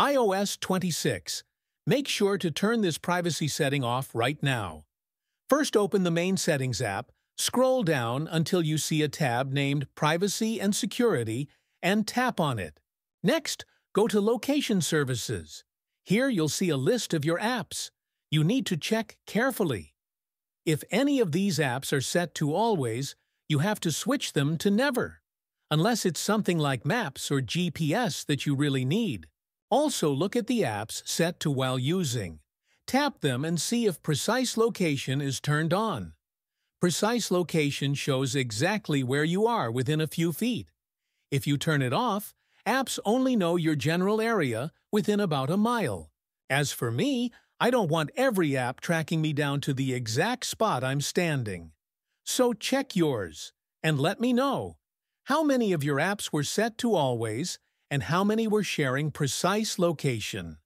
iOS 26. Make sure to turn this privacy setting off right now. First open the main Settings app, scroll down until you see a tab named Privacy and Security and tap on it. Next, go to Location Services. Here you'll see a list of your apps. You need to check carefully. If any of these apps are set to Always, you have to switch them to Never, unless it's something like Maps or GPS that you really need. Also look at the apps set to While Using. Tap them and see if Precise Location is turned on. Precise Location shows exactly where you are within a few feet. If you turn it off, apps only know your general area within about a mile. As for me, I don't want every app tracking me down to the exact spot I'm standing. So check yours and let me know how many of your apps were set to always and how many were sharing precise location.